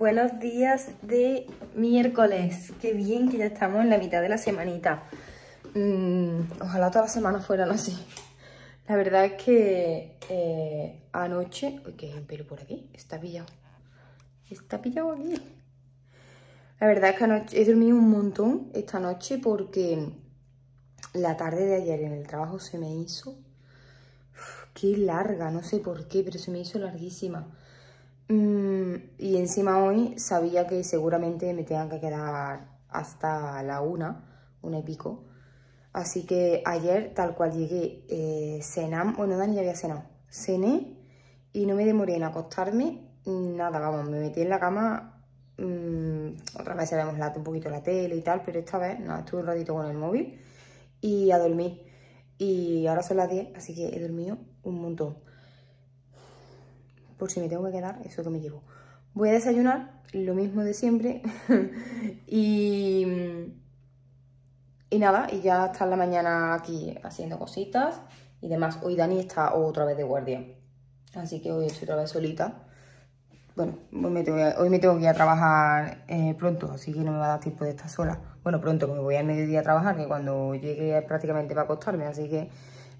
Buenos días de miércoles. Qué bien que ya estamos en la mitad de la semanita. Mm, ojalá todas las semanas fueran así. La verdad es que eh, anoche... Uy, un pelo por aquí. Está pillado. Está pillado aquí. La verdad es que anoche he dormido un montón esta noche porque la tarde de ayer en el trabajo se me hizo... Qué larga, no sé por qué, pero se me hizo larguísima. Mm, y encima hoy sabía que seguramente me tengan que quedar hasta la una, una y pico. Así que ayer, tal cual llegué, eh, cenamos, bueno, Dani ya había cenado, cené y no me demoré en acostarme, nada, vamos, me metí en la cama, mmm, otra vez la, un poquito la tele y tal, pero esta vez, nada, estuve un ratito con el móvil y a dormir. Y ahora son las 10, así que he dormido un montón por si me tengo que quedar, eso que me llevo. Voy a desayunar, lo mismo de siempre, y, y nada, y ya está la mañana aquí haciendo cositas y demás. Hoy Dani está otra vez de guardia, así que hoy estoy otra vez solita. Bueno, hoy me tengo, que ir a trabajar eh, pronto, así que no me va a dar tiempo de estar sola. Bueno, pronto, me voy al mediodía a trabajar, que cuando llegue prácticamente va a acostarme, así que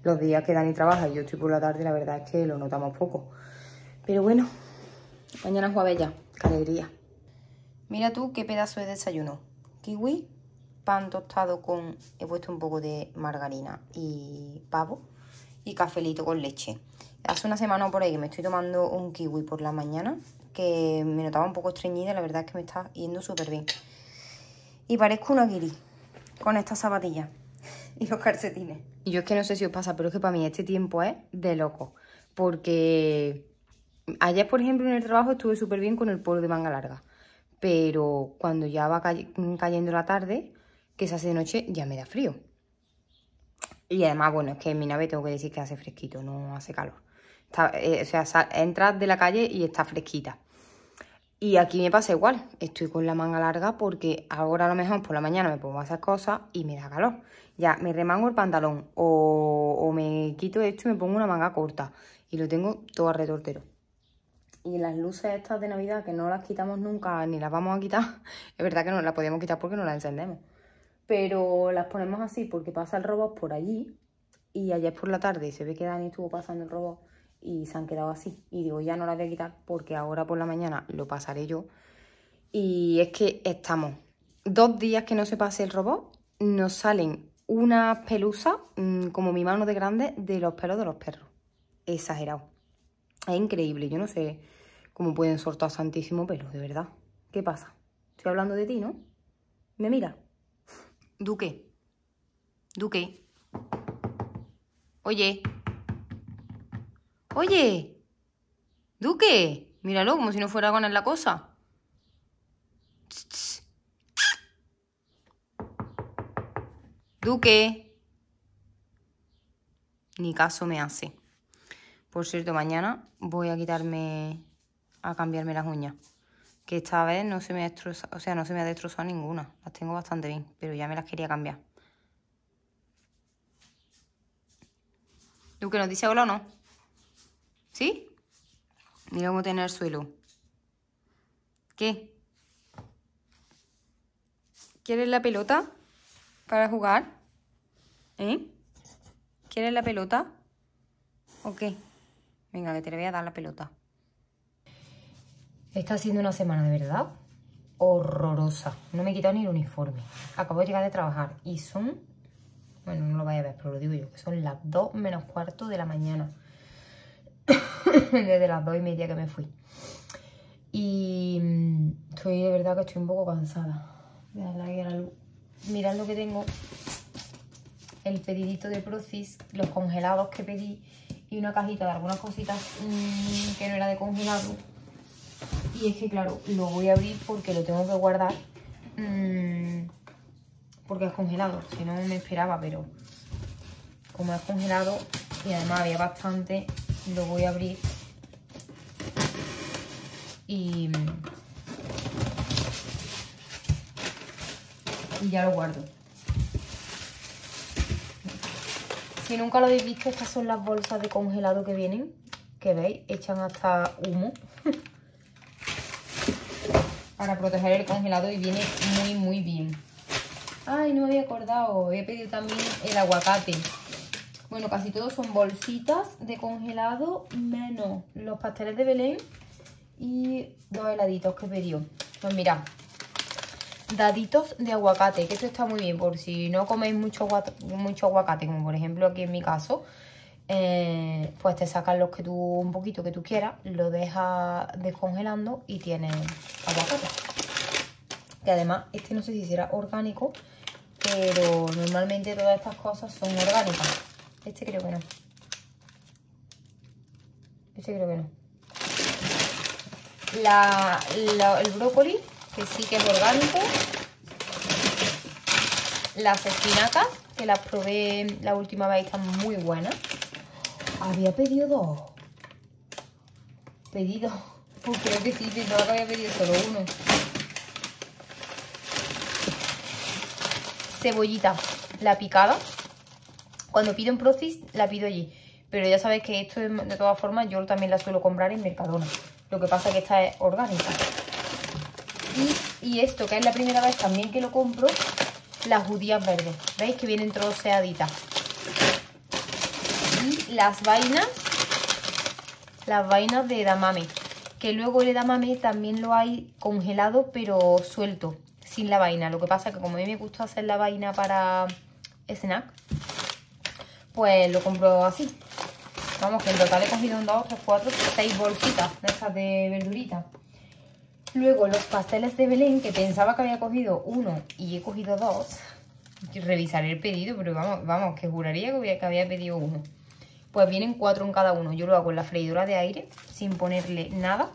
los días que Dani trabaja y yo estoy por la tarde, la verdad es que lo notamos poco. Pero bueno, mañana es ya, qué alegría. Mira tú qué pedazo de desayuno. Kiwi, pan tostado con... He puesto un poco de margarina y pavo y cafelito con leche. Hace una semana por ahí que me estoy tomando un kiwi por la mañana, que me notaba un poco estreñida, la verdad es que me está yendo súper bien. Y parezco una guiri con estas zapatillas y los calcetines. Y yo es que no sé si os pasa, pero es que para mí este tiempo es de loco. Porque Ayer, por ejemplo, en el trabajo estuve súper bien con el polo de manga larga. Pero cuando ya va cayendo la tarde, que se hace de noche, ya me da frío. Y además, bueno, es que en mi nave tengo que decir que hace fresquito, no hace calor. Eh, o sea, entras de la calle y está fresquita. Y aquí me pasa igual, estoy con la manga larga porque ahora a lo mejor por la mañana me pongo a hacer cosas y me da calor. Ya, me remango el pantalón o, o me quito esto y me pongo una manga corta. Y lo tengo todo a retortero. Y las luces estas de Navidad, que no las quitamos nunca, ni las vamos a quitar, es verdad que no las podíamos quitar porque no las encendemos. Pero las ponemos así porque pasa el robot por allí. Y ayer por la tarde se ve que Dani estuvo pasando el robot y se han quedado así. Y digo, ya no las voy a quitar porque ahora por la mañana lo pasaré yo. Y es que estamos dos días que no se pase el robot, nos salen unas pelusas, mm, como mi mano de grande, de los pelos de los perros. Exagerado. Es increíble, yo no sé cómo pueden soltar santísimo pelo, de verdad. ¿Qué pasa? Estoy hablando de ti, ¿no? ¿Me mira? Duque. Duque. Oye. Oye. Duque. Míralo, como si no fuera a ganar la cosa. Duque. Ni caso me hace. Por cierto, mañana voy a quitarme, a cambiarme las uñas. Que esta vez no se me ha destrozado, o sea, no se me ha destrozado ninguna. Las tengo bastante bien, pero ya me las quería cambiar. ¿Tú que nos dice hola o no? ¿Sí? Mira cómo tiene el suelo. ¿Qué? ¿Quieres la pelota para jugar? ¿Eh? ¿Quieres la pelota? ¿O qué? Venga, que te le voy a dar la pelota. Está siendo una semana de verdad horrorosa. No me he quitado ni el uniforme. Acabo de llegar de trabajar y son... Bueno, no lo vais a ver, pero lo digo yo, que son las 2 menos cuarto de la mañana. Desde las 2 y media que me fui. Y mm, estoy de verdad que estoy un poco cansada. Mirad lo que tengo. El pedidito de Procis, los congelados que pedí y una cajita de algunas cositas mmm, que no era de congelado. Y es que, claro, lo voy a abrir porque lo tengo que guardar. Mmm, porque es congelado. Si no me esperaba, pero como es congelado y además había bastante, lo voy a abrir. Y, y ya lo guardo. Si nunca lo habéis visto, estas son las bolsas de congelado que vienen. Que veis, echan hasta humo. para proteger el congelado y viene muy, muy bien. Ay, no me había acordado, había pedido también el aguacate. Bueno, casi todos son bolsitas de congelado, menos los pasteles de Belén y dos heladitos que he Pues mirad, daditos de aguacate, que esto está muy bien por si no coméis mucho, mucho aguacate, como por ejemplo aquí en mi caso, eh, pues te sacas los que tú, un poquito que tú quieras, lo dejas descongelando y tienes aguacate. Que además, este no sé si será orgánico, pero normalmente todas estas cosas son orgánicas. Este creo que no. Este creo que no. La, el brócoli, que sí que es orgánico. Las espinacas, que las probé la última vez, están muy buenas. Había pedido dos. Pedido. Pues creo que sí, pensaba que había pedido solo uno. Cebollita, la picada, cuando pido en Procis, la pido allí. Pero ya sabéis que esto, de todas formas, yo también la suelo comprar en Mercadona. Lo que pasa es que esta es orgánica. Y, esto, que es la primera vez también que lo compro, las judías verdes. ¿Veis? Que vienen troceaditas. Y las vainas, las vainas de edamame. Que luego el edamame también lo hay congelado, pero suelto, sin la vaina. Lo que pasa es que como a mí me gusta hacer la vaina para snack, pues lo compro así. Vamos, que en total he cogido un 2, 3, 4, 6 bolsitas de estas de verduritas. Luego los pasteles de Belén, que pensaba que había cogido uno y he cogido dos. Revisaré el pedido, pero vamos, vamos que juraría que había, pedido uno. Pues vienen cuatro en cada uno. Yo lo hago en la freidora de aire, sin ponerle nada.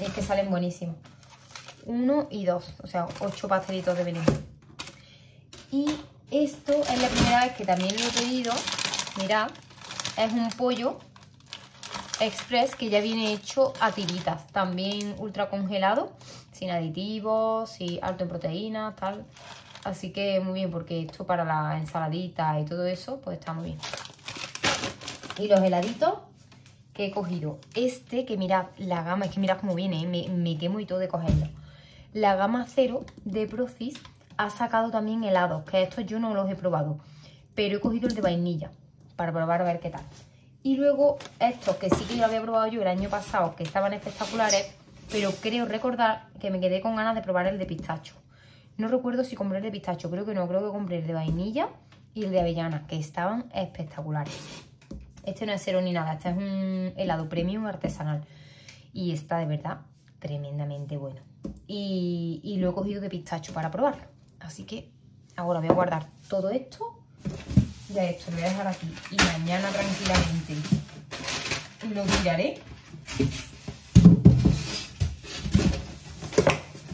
es que salen buenísimos. Uno y dos, o sea, ocho pastelitos de Belén. Y esto es la primera vez que también lo he pedido. Mirad, es un pollo express que ya viene hecho a tiritas. También ultra congelado, sin aditivos, y alto en proteínas, tal. Así que muy bien, porque esto para la ensaladita y todo eso, pues está muy bien. Y los heladitos que he cogido. Este, que mirad, la gama, es que mirad cómo viene, ¿eh? me, me quemo y todo de cogerlo. La gama cero de Procis ha sacado también helados, que estos yo no los he probado, pero he cogido el de vainilla para probar a ver qué tal. Y luego estos que sí que yo había probado yo el año pasado, que estaban espectaculares, pero creo recordar que me quedé con ganas de probar el de pistacho. No recuerdo si compré el de pistacho, creo que no, creo que compré el de vainilla y el de avellana, que estaban espectaculares. Este no es cero ni nada, este es un helado premium artesanal y está de verdad tremendamente bueno. Y lo he cogido de pistacho para probarlo. Así que ahora voy a guardar todo esto. Ya esto lo voy a dejar aquí. Y mañana tranquilamente lo tiraré.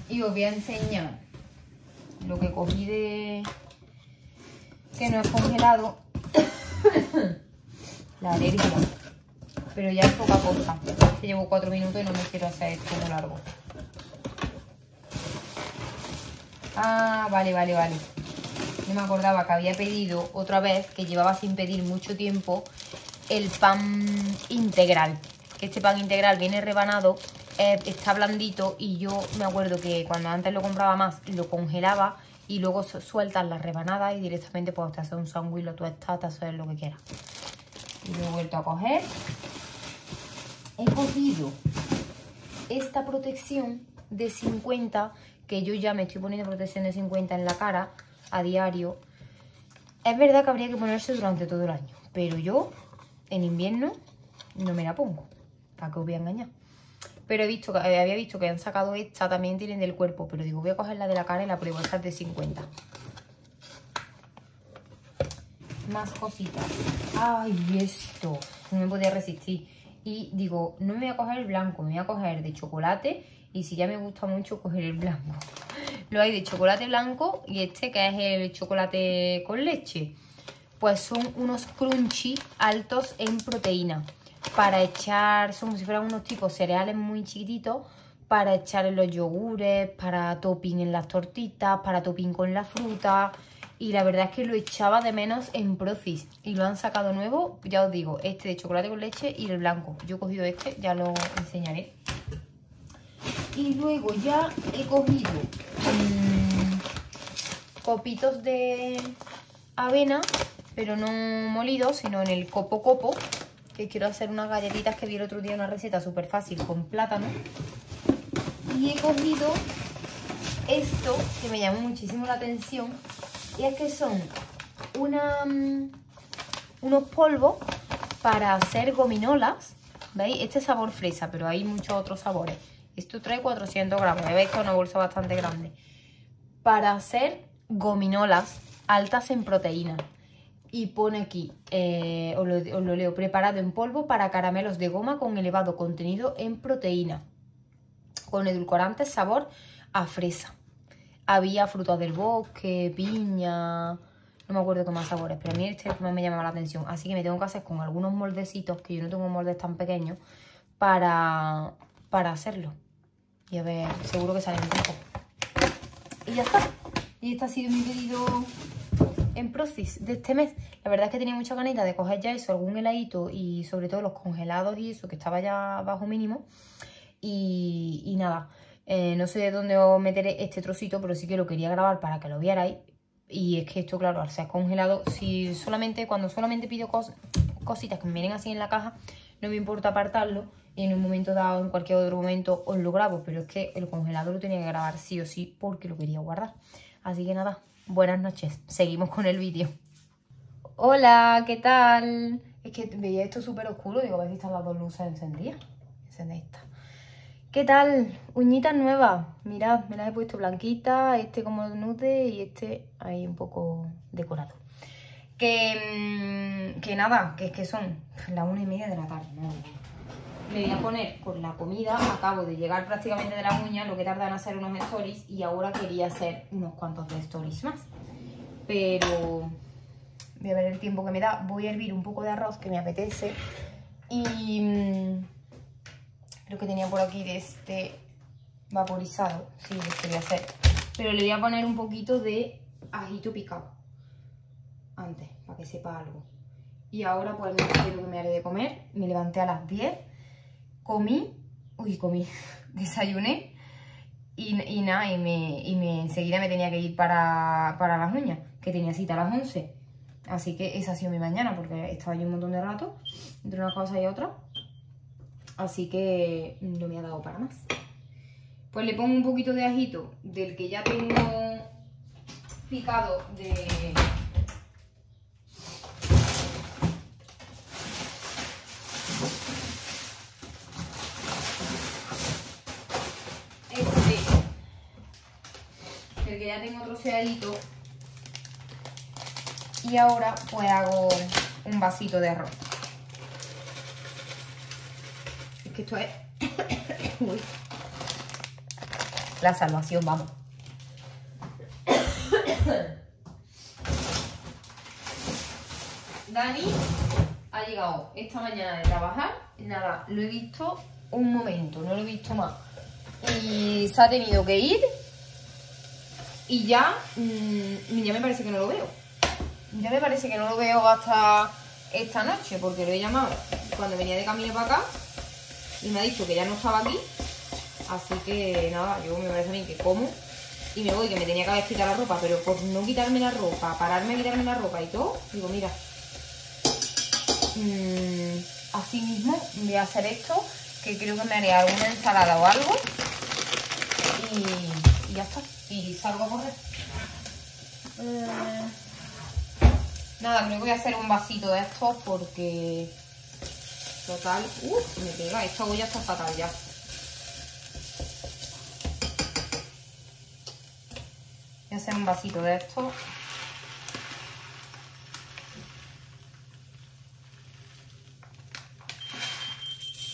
Y os voy a enseñar lo que cogí de... que no es congelado. La alergia. Pero ya es poca cosa. Que llevo cuatro minutos y no me quiero hacer esto muy largo. Ah, vale, vale, vale. No me acordaba que había pedido otra vez, que llevaba sin pedir mucho tiempo, el pan integral. Que este pan integral viene rebanado, eh, está blandito y yo me acuerdo que cuando antes lo compraba más, lo congelaba y luego sueltas las rebanadas y directamente puedes hacer un sándwich, lo tuestas, te haces lo que quieras. Y lo he vuelto a coger. He cogido esta protección de 50 que yo ya me estoy poniendo protección de 50 en la cara a diario. Es verdad que habría que ponerse durante todo el año, pero yo en invierno no me la pongo. ¿Para que os voy a engañar? Pero he visto que había visto que han sacado esta, también tienen del cuerpo, pero digo, voy a coger la de la cara y la pruebo, esta de 50. Más cositas. Ay, esto. No me podía resistir. Y digo, no me voy a coger el blanco, me voy a coger de chocolate y si ya me gusta mucho coger el blanco. Lo hay de chocolate blanco y este que es el chocolate con leche. Pues son unos crunchy altos en proteína. Para echar, son como si fueran unos tipos cereales muy chiquititos. Para echar en los yogures, para topping en las tortitas, para topping con la fruta. Y la verdad es que lo echaba de menos en Procis. Y lo han sacado nuevo, ya os digo, este de chocolate con leche y el blanco. Yo he cogido este, ya lo enseñaré. Y luego ya he cogido mm, copitos de avena, pero no molidos, sino en el copo copo, que quiero hacer unas galletitas que vi el otro día una receta súper fácil con plátano. Y he cogido esto que me llamó muchísimo la atención, y es que son mm, unos polvos para hacer gominolas. ¿Veis? Este es sabor fresa, pero hay muchos otros sabores. Esto trae 400 gramos, veis que es una bolsa bastante grande. Para hacer gominolas altas en proteínas. Y pone aquí, eh, os, lo, leo, preparado en polvo para caramelos de goma con elevado contenido en proteína. Con edulcorante sabor a fresa. Había frutas del bosque, piña, no me acuerdo qué más sabores, pero a mí este es el que más me llamaba la atención. Así que me tengo que hacer con algunos moldecitos, que yo no tengo moldes tan pequeños, para, para hacerlo. Y a ver, seguro que sale un poco. Y ya está. Y este ha sido mi pedido en Procis de este mes. La verdad es que tenía mucha ganita de coger ya eso, algún heladito y sobre todo los congelados y eso, que estaba ya bajo mínimo. Y, nada, eh, no sé de dónde os meteré este trocito, pero sí que lo quería grabar para que lo vierais. Y es que esto, claro, al ser congelado, si solamente, cuando solamente pido cositas que me vienen así en la caja, no me importa apartarlo y en un momento dado, en cualquier otro momento, os lo grabo. Pero es que el congelador lo tenía que grabar sí o sí porque lo quería guardar. Así que nada, buenas noches. Seguimos con el vídeo. Hola, ¿qué tal? Es que veía esto súper oscuro, digo, a ver están las dos luces encendidas. Encende esta. ¿Qué tal? Uñitas nuevas. Mirad, me las he puesto blanquitas, este como nude y este ahí un poco decorado. Que, mm, que nada, que es que son las una y media de la tarde. Me voy a poner con la comida, acabo de llegar prácticamente de la uña, lo que tarda en hacer unos stories y ahora quería hacer unos cuantos de stories más. Pero voy a ver el tiempo que me da. Voy a hervir un poco de arroz que me apetece y mm, lo que tenía por aquí de este vaporizado. Sí, lo quería hacer. Pero le voy a poner un poquito de ajito picado. Antes, para que sepa algo. Y ahora pues no sé lo que me haré de comer. Me levanté a las 10. Comí. Uy, comí. Desayuné. Y, nada, y, me, y me, enseguida me tenía que ir para, para las uñas. Que tenía cita a las 11. Así que esa ha sido mi mañana. Porque estaba allí un montón de rato. Entre una cosa y otra. Así que no me ha dado para más. Pues le pongo un poquito de ajito del que ya tengo picado de... Este, del que ya tengo troceadito. Y ahora pues hago un vasito de arroz que esto es la salvación, vamos. Dani ha llegado esta mañana de trabajar. Nada, lo he visto un momento, no lo he visto más. Y se ha tenido que ir. Y ya, mm, ya me parece que no lo veo. Ya me parece que no lo veo hasta esta noche, porque lo he llamado cuando venía de camino para acá y me ha dicho que ya no estaba aquí. Así que nada, yo me parece mí que como y me voy, que me tenía que haber quitado la ropa, pero por no quitarme la ropa, pararme a quitarme la ropa y todo, digo, mira, mmm, así mismo voy a hacer esto, que creo que me haré alguna ensalada o algo y, ya está, y salgo a correr. Eh, nada, que voy a hacer un vasito de estos porque Total, uff, me pega, esta olla está fatal ya. Voy a hacer un vasito de esto.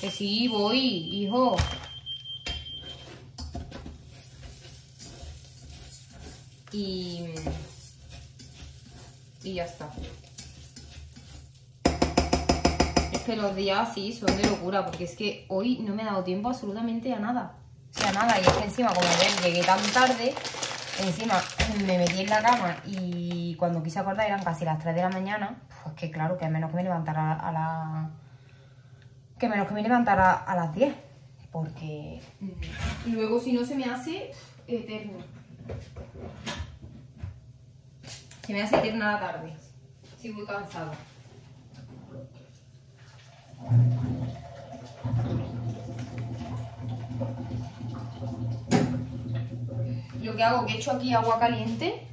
Que sí, voy, hijo. Y, y ya está que los días sí son de locura, porque es que hoy no me ha dado tiempo absolutamente a nada. O sea, nada, y es que encima, como ven, llegué tan tarde, encima me metí en la cama y cuando quise acordar eran casi las 3 de la mañana, pues que claro, que menos que me levantara a, la... que menos que me levantara a, las 10. porque luego si no se me hace eterno. Se me hace eterna la tarde, si muy cansada. Lo que hago, que echo aquí agua caliente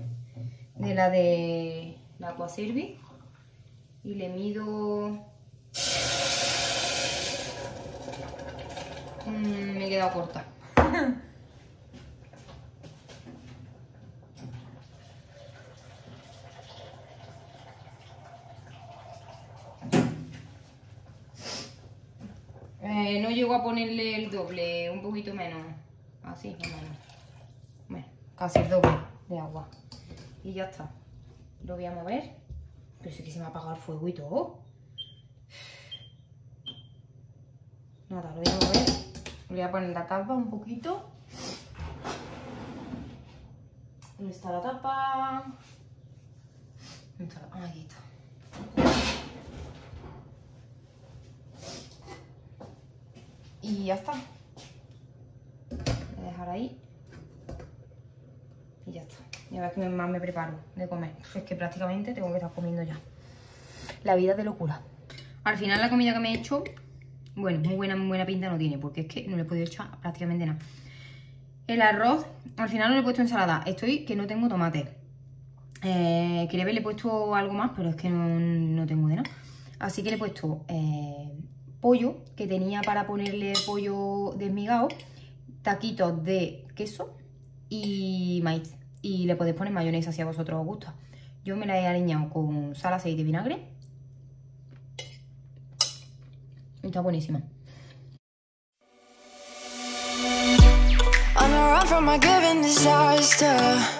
de la de la Aquaservi y le mido... Mm, me he quedado corta. Eh, no llego a ponerle el doble, un poquito menos. Así, menos. Bueno, casi el doble de agua. Y ya está. Lo voy a mover. Pero sí que se me ha apagado el fuego y todo. Nada, lo voy a mover. Voy a poner la tapa un poquito. ¿Dónde está la tapa? ¿Dónde está. Ah. Y ya está. Voy a dejar ahí. Y ya está. Y ahora que más me preparo de comer. Es que prácticamente tengo que estar comiendo ya. La vida de locura. Al final la comida que me he hecho, bueno, muy buena, muy buena pinta no tiene, porque es que no le he podido echar prácticamente nada. El arroz, al final no le he puesto ensalada. Estoy que no tengo tomate. Eh, quería haberle puesto algo más, pero es que no, tengo de nada. Así que le he puesto eh, pollo, que tenía para ponerle pollo desmigado, taquitos de queso y maíz. Y le podéis poner mayonesa si a vosotros os gusta. Yo me la he aliñado con sal, aceite y vinagre. Está buenísima. From my given disaster.